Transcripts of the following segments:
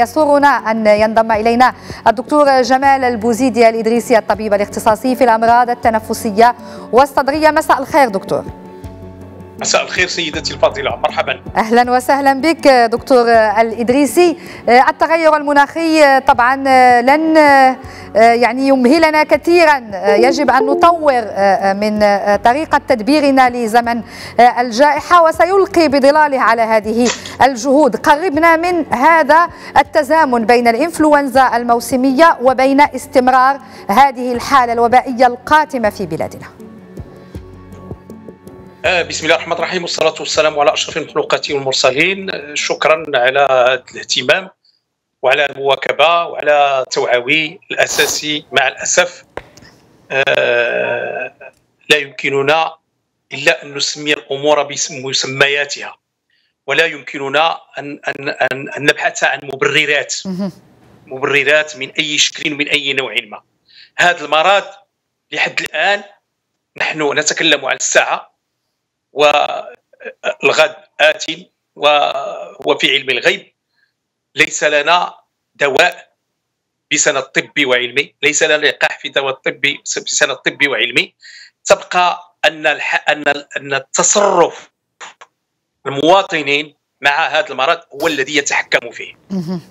يسرنا أن ينضم إلينا الدكتور جمال البوزيدي الإدريسي الطبيب الاختصاصي في الأمراض التنفسية والصدرية مساء الخير دكتور. مساء الخير سيدتي الفاضلة مرحبا. أهلا وسهلا بك دكتور الإدريسي. التغير المناخي طبعا لن يعني يمهلنا كثيرا. يجب أن نطور من طريقة تدبيرنا لزمن الجائحة وسيلقي بظلاله على هذه الجهود. قربنا من هذا التزامن بين الإنفلونزا الموسمية وبين استمرار هذه الحالة الوبائية القاتمة في بلادنا. آه، بسم الله الرحمن الرحيم والصلاة والسلام على أشرف المخلوقات والمرسلين. شكرا على الاهتمام وعلى المواكبة وعلى التوعوي الأساسي. مع الأسف آه، لا يمكننا إلا أن نسمي الأمور بمسمياتها ولا يمكننا أن, أن, أن, أن نبحث عن مبررات. مبررات من أي شكل من أي نوع ما. هذا المرض لحد الآن نحن نتكلم عن الساعة والغد آت وهو في علم الغيب. ليس لنا دواء بسنة طبي وعلمي. ليس لنا لقاح في دواء طبي بسنة طبي وعلمي. تبقى أن أن أن التصرف المواطنين مع هذا المرض هو الذي يتحكم فيه.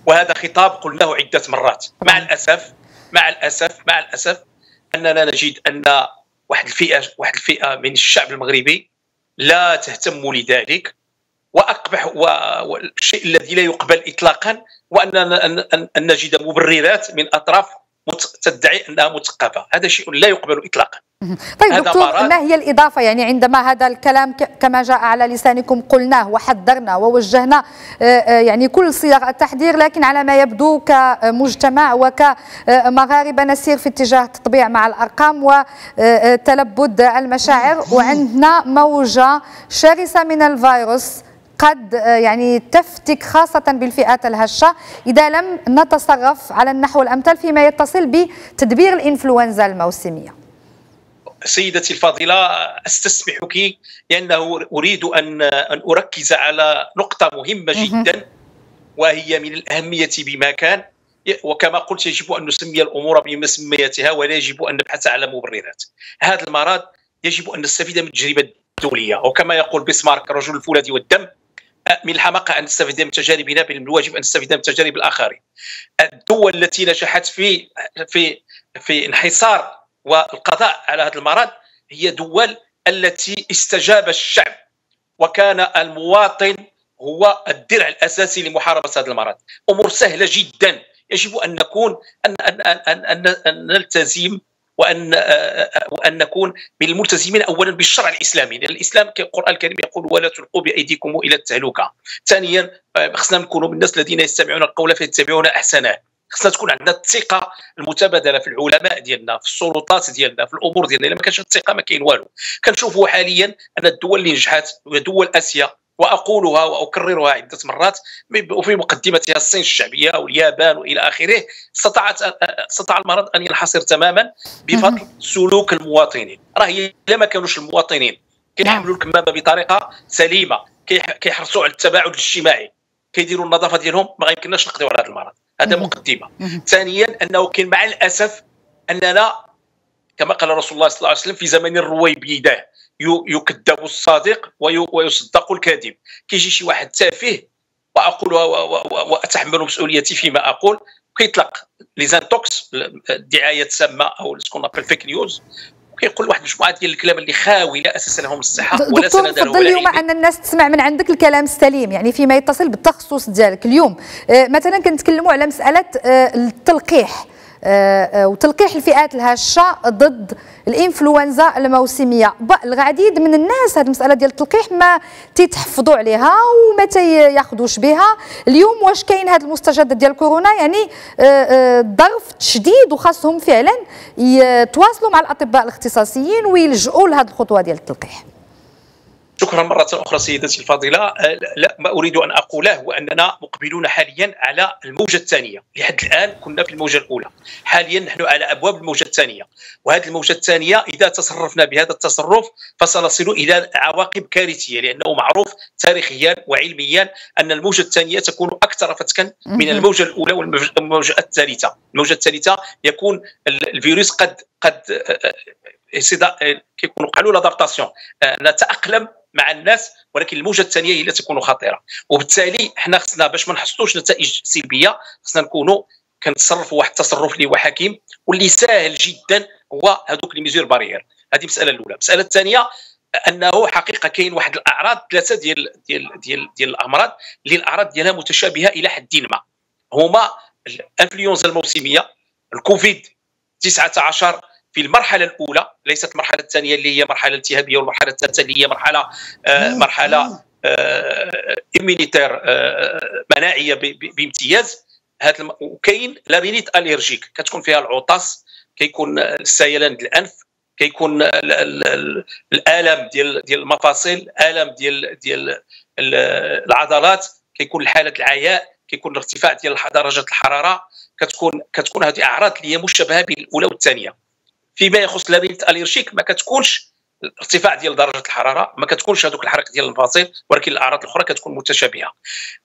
وهذا خطاب قلناه عدة مرات. مع الأسف مع الأسف مع الأسف أننا نجد أن واحد الفئة واحد الفئة من الشعب المغربي لا تهتم لذلك وأقبح والشيء الذي لا يقبل اطلاقا وأن ان نجد مبررات من أطراف تدعي أنها مثقفه هذا شيء لا يقبل اطلاقا. طيب دكتور ما هي الإضافة؟ يعني عندما هذا الكلام كما جاء على لسانكم قلناه وحذرنا ووجهنا آه، آه، يعني كل صيغ التحذير لكن على ما يبدو كمجتمع وكمغاربة نسير في اتجاه التطبيع مع الأرقام وتلبد المشاعر. وعندنا موجة شرسة من الفيروس قد يعني تفتك خاصة بالفئات الهشة. إذا لم نتصرف على النحو الأمثل فيما يتصل بتدبير الإنفلونزا الموسمية. سيدتي الفاضلة أستسمحك لأنه أريد أن أن أركز على نقطة مهمة جدا وهي من الأهمية بمكان وكما قلت يجب أن نسمي الأمور بمسمياتها ولا يجب أن نبحث على مبررات. هذا المرض يجب أن نستفيد من التجربة الدولية. وكما يقول بسمارك رجل الفولاذ والدم من الحماقة أن نستفيد من تجاربنا بل من الواجب أن نستفيد من تجارب الآخرين. الدول التي نجحت في في في انحصار والقضاء على هذا المرض هي دول التي استجاب الشعب وكان المواطن هو الدرع الأساسي لمحاربة هذا المرض. أمور سهلة جدا. يجب أن نكون ان ان ان, أن, أن نلتزم وأن وأن نكون من الملتزمين اولا بالشرع الإسلامي. لأن الإسلام القرآن الكريم يقول ولا تلقوا بأيديكم إلى التهلكة. ثانيا خصنا نكونوا من الناس الذين يستمعون القول فيتبعون أحسنه. خصنا تكون عندنا الثقة المتبادلة في العلماء ديالنا في السلطات ديالنا في الأمور ديالنا. إلا ما كانش الثقة ما كاين والو. كنشوفوا حاليا أن الدول اللي نجحت دول آسيا وأقولها وأكررها عدة مرات وفي مقدمتها الصين الشعبية واليابان وإلى آخره استطاعت استطاع المرض أن ينحصر تماما بفضل سلوك المواطنين. راه إلا ما كانوش المواطنين. كيحملوا الكمامة بطريقة سليمة كيحرصوا على التباعد الاجتماعي. كيديروا النظافة ديالهم ما غيمكنناش نقضيو على هذا المرض. هذا مقدمة. ثانيا أنه كاين مع الأسف أننا كما قال رسول الله صلى الله عليه وسلم في زمن الرويبيده يكذب الصادق ويصدق الكاذب. كيجي شي واحد تافه وأقول وأتحمل مسؤوليتي فيما أقول. كيطلق les intox الدعايه السامه أو ce qu'on appelle fake news كيقول واحد المجموعه ديال الكلام اللي خاوي لا أساس لهم الصحة ولا سند له تفضل اليوم أن الناس تسمع من عندك الكلام السليم يعني فيما يتصل بالتخصص ديالك اليوم. آه مثلا كنتكلموا على مسألة آه التلقيح. وتلقيح الفئات الهشة ضد الإنفلونزا الموسمية. العديد من الناس هذه المسألة ديال التلقيح ما تيتحفظوا عليها وما تياخذوش بها. اليوم واش كاين هذا المستجد ديال كورونا؟ يعني آه، ظرف تشديد وخاصهم فعلا يتواصلوا مع الأطباء الاختصاصيين ويلجؤوا لهذه الخطوة ديال التلقيح. شكرا مرة أخرى سيدتي الفاضلة. أه، لا ما أريد أن أقوله هو أننا مقبلون حاليا على الموجة الثانية. لحد الآن كنا في الموجة الأولى. حاليا نحن على أبواب الموجة الثانية. وهذه الموجة الثانية إذا تصرفنا بهذا التصرف فسنصل إلى عواقب كارثية لأنه معروف تاريخيا وعلميا أن الموجة الثانية تكون أكثر فتكا من الموجة الأولى والموجة الثالثة. الموجة الثالثة يكون الفيروس قد قد أه، أه، كيكونوا قالوا لادابتاسيون نتأقلم مع الناس ولكن الموجة الثانية هي اللي تكون خطيرة. وبالتالي حنا خصنا باش ما نحصلوش نتائج سلبية خصنا نكونوا كنتصرفوا واحد التصرف اللي هو حكيم واللي سهل جدا هو هذوك لي ميزور بارير هذه المساله الأولى. المساله الثانية أنه حقيقة كاين واحد الأعراض ثلاثة ديال ديال ديال ديال الأمراض اللي الأعراض ديالها متشابهة إلى حد ما. هما الإنفلونزا الموسمية الكوفيد 19 في المرحلة الأولى ليست المرحله الثانية اللي هي مرحلة التهابية والمرحلة الثالثة اللي هي مرحلة آه مرحلة آه immunitaire آه مناعية بامتياز. هذا وكاين la rhinite allergique. كتكون فيها العطس كيكون السيلان الأنف كيكون الالم ديال ديال المفاصل الم ديال ديال العضلات كيكون الحالة العياء كيكون الارتفاع ديال درجة الحرارة. كتكون كتكون هذه أعراض اللي هي مشابهة بين الاولى والثانية. فيما يخص لارينيت اليرجيك ما كتكونش الارتفاع ديال درجة الحرارة ما كتكونش هذوك الحرق ديال المفاصل ولكن الأعراض الأخرى كتكون متشابهة.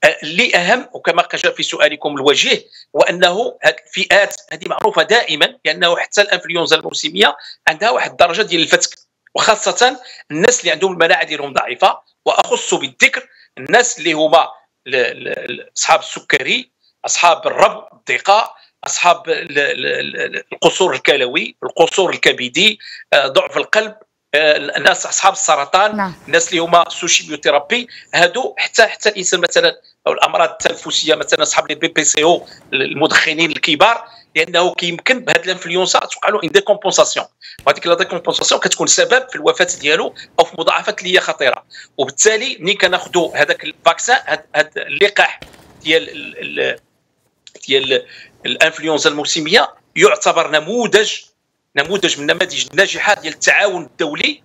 آه، اللي أهم وكما جاء في سؤالكم الوجيه هو أنه هذه الفئات هذه معروفة دائما لأنه حتى الانفلونزا الموسميه عندها واحد الدرجة ديال الفتك وخاصة الناس اللي عندهم المناعه ديالهم ضعيفة وأخص بالذكر الناس اللي هما أصحاب السكري أصحاب الربو الضيقه أصحاب القصور الكلوي القصور الكبدي آه، ضعف القلب آه، الناس أصحاب السرطان نعم. الناس اللي هما sous chimiothérapie هادو حتى حتى الإنسان مثلا أو الأمراض التنفسية مثلا أصحاب les BPCO المدخنين الكبار لأنه كيمكن بهذه الانفلونزا توقع له une décompensation وهذيك la décompensation كتكون سبب في الوفاة ديالو أو في مضاعفات اللي هي خطيرة وبالتالي ملي كناخذوا هذاك ال vaccin هذا اللقاح ديال ديال الانفلونزا الموسمية يعتبر نموذج نموذج من نماذج الناجحه ديال التعاون الدولي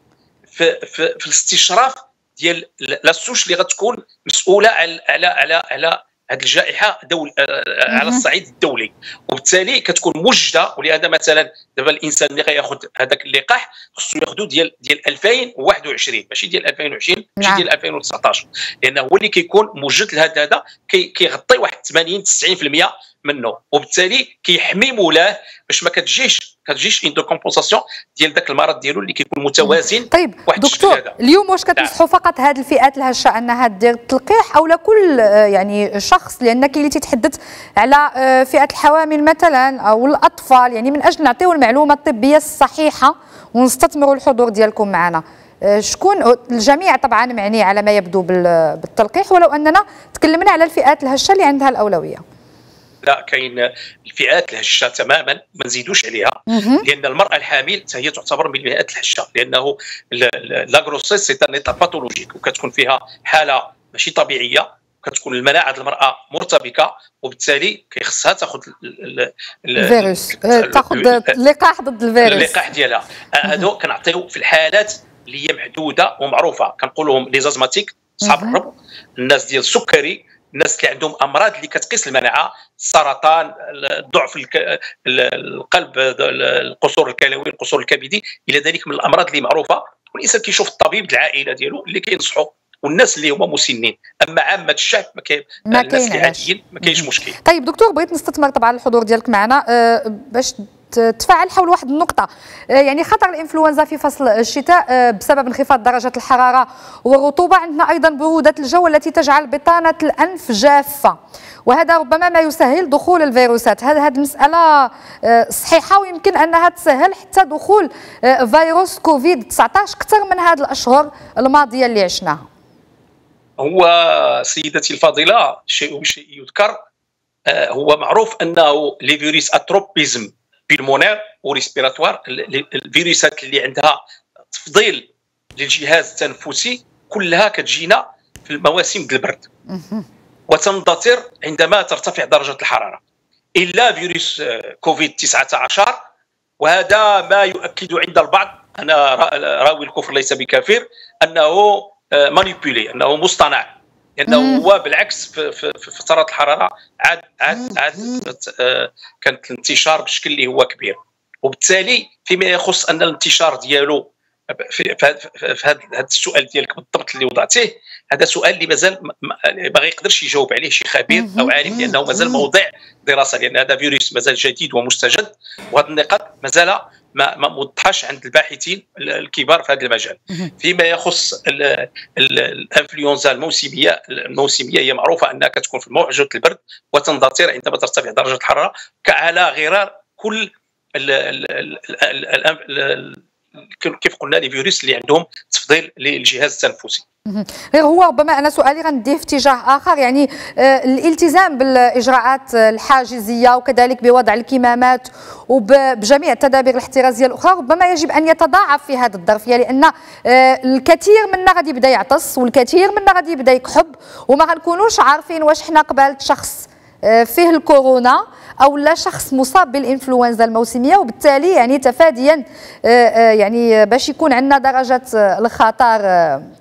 في, في, في الاستشراف ديال لاسوش اللي غتكون مسؤولة على على على على هذه الجائحة دول آه، على الصعيد الدولي. وبالتالي كتكون موجده ولهذا مثلا دابا الإنسان اللي غياخذ هذاك اللقاح خصو ياخذو ديال ديال 2021 ماشي ديال 2020 ماشي نعم. ديال 2019 لأنه هو اللي كيكون موجد لهذا هذا كيغطي واحد 80 90% منه وبالتالي كيحمي مولاه باش ما كتجيش كتجيش une décompensation ديال ذاك المرض ديالو اللي كيكون متوازن طيب دكتور اليوم واش كتنصحوا نعم. فقط هذه الفئات الهشة أنها دير التلقيح أو لكل آه، يعني شخص لأن كاين اللي تيتحدث على آه، فئة الحوامل مثلا أو الأطفال يعني من أجل نعطيو المعلومة الطبية الصحيحة ونستثمروا الحضور ديالكم معنا. آه، شكون؟ الجميع طبعا معني على ما يبدو بالتلقيح ولو أننا تكلمنا على الفئات الهشة اللي عندها الأولوية. لا كاين الفئات الهشة تماما ما نزيدوش عليها لأن المرأة الحامل هي تعتبر من الفئات الهشة لأنه la grossesse c'est une pathologie وكتكون فيها حالة ماشي طبيعية كتكون المناعه المرأة مرتبكة وبالتالي كيخصها تاخذ الفيروس. تاخذ اللقاح ضد الفيروس. اللقاح ديالها. هادو كنعطيو في الحالات اللي هي محدودة ومعروفة. كنقولوا les asthmatiques أصحاب الربو الناس ديال السكري الناس اللي عندهم أمراض اللي كتقيس المناعة السرطان ضعف القلب القصور الكلوي القصور الكبدي إلى ذلك من الأمراض اللي معروفة. والانسان كيشوف الطبيب العائلة ديالو اللي كينصحوا والناس اللي هما مسنين. أما عامة الشعب ما كاين الناس ما كاينش مشكل. طيب دكتور بغيت نستثمر طبعا الحضور ديالك معنا أه باش تفاعل حول واحد النقطة. آه، يعني خطر الإنفلونزا في فصل الشتاء آه، بسبب انخفاض درجة الحرارة والرطوبة عندنا أيضا برودة الجو التي تجعل بطانة الأنف جافة. وهذا ربما ما يسهل دخول الفيروسات. هذا هذه المسألة آه، صحيحة ويمكن أنها تسهل حتى دخول فيروس كوفيد 19 أكثر من هذه الأشهر الماضية اللي عشناها هو سيدتي الفاضلة شيء شيء يذكر هو معروف أنه les virus à tropisme pulmonaire ou respiratoire الفيروسات اللي عندها تفضيل للجهاز التنفسي كلها كتجينا في المواسم البرد. وتندثر عندما ترتفع درجة الحرارة. إلا فيروس آه، كوفيد 19 وهذا ما يؤكد عند البعض أنا راوي الكفر ليس بكافر أنه مانيبيولي إنه مصطنع لأنه هو بالعكس في, في, في فترات الحرارة عاد عاد عاد كانت الانتشار بشكل اللي هو كبير. وبالتالي فيما يخص أن الانتشار ديالو في, في هذا السؤال ديالك بالضبط اللي وضعتيه هذا سؤال اللي مازال ما يقدرش يجاوب عليه شي خبير أو عالم لأنه مازال موضع دراسة لأن هذا فيروس مازال جديد ومستجد وهذه النقاط مازال ما ما موضحاش عند الباحثين الكبار في هذا المجال. فيما يخص الانفلونزا الموسمية الموسمية هي معروفة أنها كتكون في موجه البرد وتندثر عندما ترتفع درجة الحرارة على غرار كل كيف قلنا لي فيروس اللي عندهم تفضيل للجهاز التنفسي. غير هو ربما أنا سؤالي غنديه في اتجاه آخر يعني آه، الالتزام بالإجراءات الحاجزية وكذلك بوضع الكمامات وبجميع التدابير الاحترازية الأخرى ربما يجب أن يتضاعف في هذا الظرف لأن آه، الكثير منا غادي يبدأ يعطس والكثير منا غادي يبدأ يكحب وما غنكونوش عارفين واش حنا قبالة شخص آه، فيه الكورونا. أو لا شخص مصاب بالإنفلونزا الموسمية وبالتالي يعني تفاديا آه، آه، يعني باش يكون عندنا درجة الخطر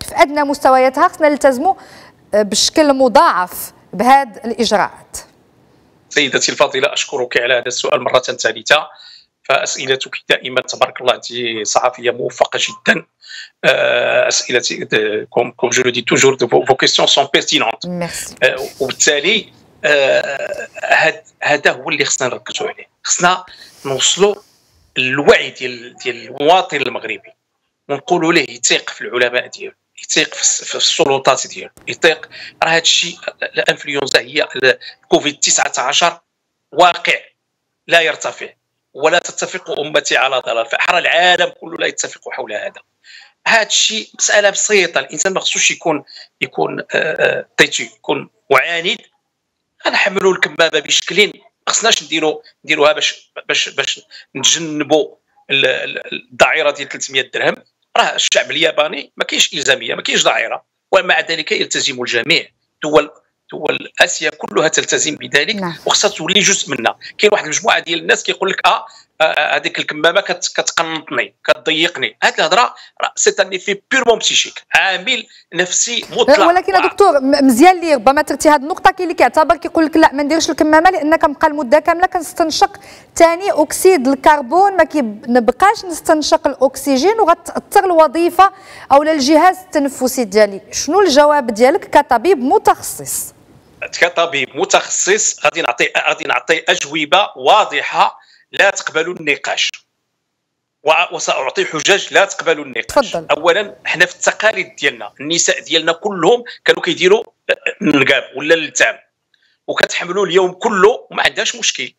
في أدنى مستوياتها. خصنا نلتزموا بشكل مضاعف بهذه الإجراءات. سيدتي الفاضله أشكرك على هذا السؤال مرة ثالثة. فأسئلتك دائما تبارك الله أنت صحفية موفقة جدا. اسئلتك comme je dis toujours vos questions sont pertinentes وبالتالي هذا هو اللي خصنا نركزوا عليه. خصنا نوصلوا الوعي ديال ديال المواطن المغربي. ونقولوا له يثيق في العلماء ديالو يثيق في السلطات ديالو يثيق راه هذا الشيء الانفلونزا هي الكوفيد 19 واقع لا يرتفع ولا تتفق أمتي على ضلال. فاحرى العالم كله لا يتفق حول هذا. هذا الشيء مسألة بسيطة. الإنسان ما خصوش يكون يكون تيتي يكون معاند غنحملوا الكمامة بشكل ما خصناش نديروا نديروها باش باش باش نتجنبوا الدعيرة ديال 300 درهم. راه الشعب الياباني ما كاينش إلزامية ما كاينش دعيرة. ومع ذلك يلتزم الجميع. دول دول آسيا كلها تلتزم بذلك. نعم. وخصها تولي جزء منا كاين واحد المجموعة ديال الناس كيقول لك آه هذيك الكمامة كتقنطني كتضيقني. هذه الهضرة c'est un effet purement psychique عامل نفسي مطلق. ولكن دكتور مزيان اللي ربما أثرتي هذه النقطة. كاين اللي كيعتبر كيقول لك لا ما نديرش الكمامة لأن كنبقى المدة كاملة كنستنشق ثاني أكسيد الكربون. ما كيبقاش نستنشق الأكسجين وغتأثر الوظيفة أو الجهاز التنفسي ديالي. شنو الجواب ديالك كطبيب متخصص؟ كطبيب متخصص غادي نعطي غادي نعطي أجوبة واضحة لا تقبل النقاش. وسأعطي حجج لا تقبل النقاش. تفضل. اولا حنا في التقاليد ديالنا النساء ديالنا كلهم كانوا كيديروا النقاب ولا اللثام وكتحملوا اليوم كله وما عندهاش مشكل.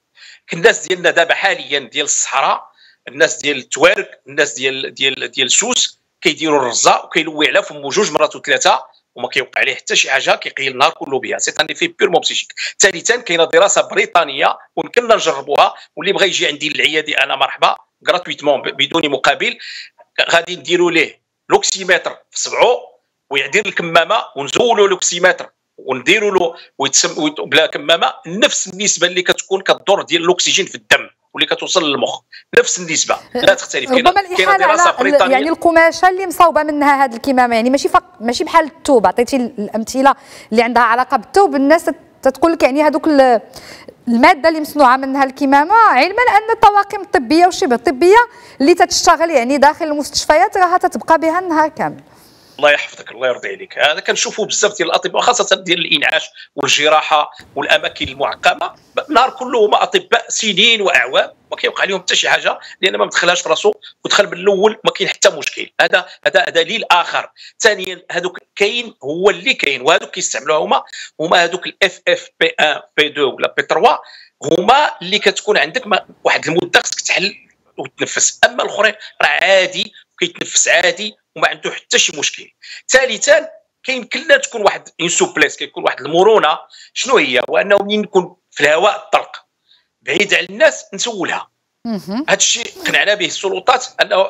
الناس ديالنا دابا حاليا ديال الصحراء الناس ديال التوارك الناس ديال ديال ديال سوس كيديروا الرزه وكيلوي على فمو جوج مرات وثلاثة. وما كيوقع عليه حتى شي حاجة كيقيل النهار كله بها. c'est un effet purement psychique ثالثا كاينة دراسة بريطانية ويمكننا نجربوها واللي بغى يجي عندي للعيادة أنا مرحبا gratuitement بدون مقابل. غادي نديروا ليه l'oxymètre في صبعو ويدير الكمامة ونزولوا l'oxymètre ونديروا له ويتسم بلا كمامة نفس النسبة اللي كتكون كدور ديال الأكسجين في الدم. واللي كتوصل للمخ. نفس النسبة. لا تختلف. ربما الإحالة على يعني القماشة اللي مصاوبة منها هذه الكمامة. يعني ماشي فقط ماشي بحال الثوب عطيتي الأمثلة اللي عندها علاقة بالثوب الناس تتقول لك يعني هذوك المادة اللي مصنوعة منها الكمامة علما أن الطواقم الطبية وشبه الطبية اللي تتشتغل يعني داخل المستشفيات راها تتبقى بها النهار كامل. الله يحفظك الله يرضي عليك. هذا كنشوفوا بزاف ديال الأطباء خاصه ديال الإنعاش والجراحة والأماكن المعقمة. النهار كله هما أطباء سنين وأعوام ما كيوقع لهم حتى شي حاجة لأن ما مدخلهاش في راسو ودخل من الأول ما كاين حتى مشكل. هذا هذا دليل آخر. ثانيا هذوك كاين هو اللي كاين وهذوك كيستعملوها هما هما هذوك ال FFP 1 P 2 ولا P 3 هما اللي كتكون عندك واحد المده خصك تحل وتنفس. أما الأخرين راه عادي كيتنفس عادي وما عنده حتى شي مشكل. ثالثا كاين كلا تكون واحد une souplesse كيكون واحد المرونة. شنو هي؟ وانه منين نكون في الهواء الطلق بعيد على الناس نسولها. هذا الشيء قنعنا به السلطات أنه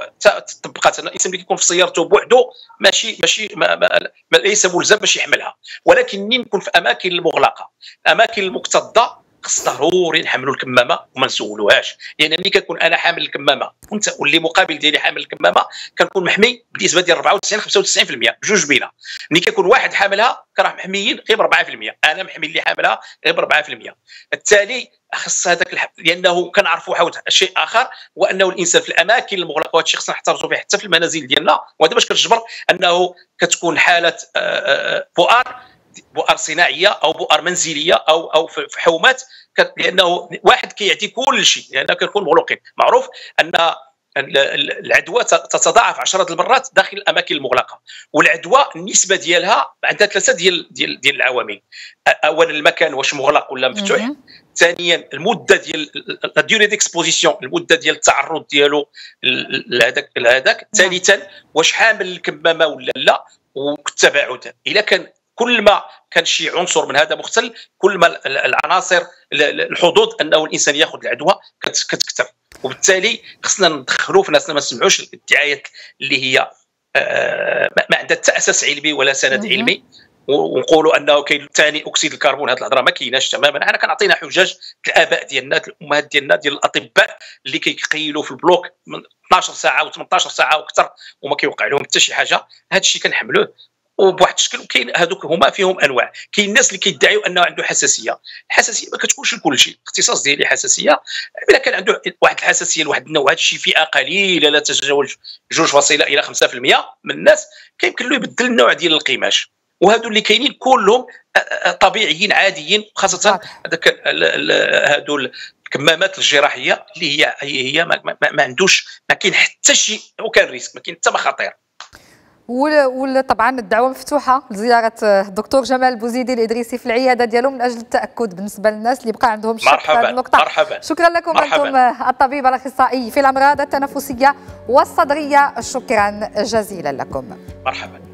طبقات ان الانسان اللي كيكون في سيارته بوحده ماشي ماشي ما ما ما ليس ملزم باش يحملها. ولكن منين نكون في أماكن المغلقة؟ الأماكن المكتظة خص ضروري نحملوا الكمامة وما نسولوهاش. لأن يعني ملي كنكون أنا حامل الكمامة وأنت واللي مقابل ديالي حامل الكمامة كنكون محمي بنسبه ديال 94 95% بجوج بينا. ملي كيكون واحد حاملها كراه محميين غير ب 4% أنا محمي اللي حاملها غير ب 4% بالتالي خص هذاك الح... لأنه كنعرفوا واحد شيء آخر هو أنه الإنسان في الأماكن المغلقة وهذا الشيء خصنا نحتفظوا به حتى في المنازل ديالنا. وهذا باش كتجبر أنه كتكون حالة بؤر بؤر صناعية أو بؤر منزلية أو أو في حومات لأنه واحد كيعطي كل شيء لأن كنكون مغلوقين معروف أن العدوى تتضاعف عشرات المرات داخل الأماكن المغلقة. والعدوى النسبة ديالها عندها ثلاثة ديال ديال ديال العوامل. اولا المكان واش مغلق ولا مفتوح. ثانيا المدة ديال la durée d'exposition المدة ديال التعرض ديالو لهذاك لهذاك. ثالثا واش حامل الكمامة ولا لا والتباعد اذا كان كل ما كان شي عنصر من هذا مختل كل ما العناصر الحظوظ انه الانسان يأخذ العدوى كتكثر وبالتالي خصنا ندخلوا في راسنا ما نسمعوش الادعايات اللي هي آه، ما عندها حتى أساس علمي ولا سند علمي. ونقولوا أنه كاين ثاني أكسيد الكربون. هذه الهضرة ما كايناش تماما. أنا كنعطينا حجاج الآباء ديالنا الأمهات ديالنا ديال الأطباء اللي كيقيلوا في البلوك من 12 ساعة و18 ساعة وأكثر وما كيوقع لهم حتى شي حاجة. هذا الشيء كنحملوه. وبواحد الشكل وكاين هذوك هما فيهم أنواع. كاين الناس اللي كيدعيوا أنه عنده حساسية. الحساسيه ما كتكونش لكل شيء. الاختصاص ديالي حساسية. إلا كان عنده واحد الحساسية لواحد النوع هذا الشيء فئة قليلة لا تتجاوز 2.0 إلى 5% من الناس كيمكن له يبدل النوع ديال القماش. وهذو اللي كاينين كلهم طبيعيين عاديين خاصه هذاك هذو الكمامات الجراحية اللي هي هي ما, ما, ما عندوش ما كاين حتى شيء وكان ريسك ما كاين حتى مخاطر. وطبعا الدعوة مفتوحة لزيارة الدكتور جمال بوزيدي الإدريسي في العيادة ديالو من أجل التأكد بالنسبة للناس اللي بقى عندهم شك في هذه النقطه مرحبا. شكرا لكم مرحبا. أنتم الطبيب الأخصائي في الأمراض التنفسية والصدرية. شكرا جزيلا لكم. مرحبا.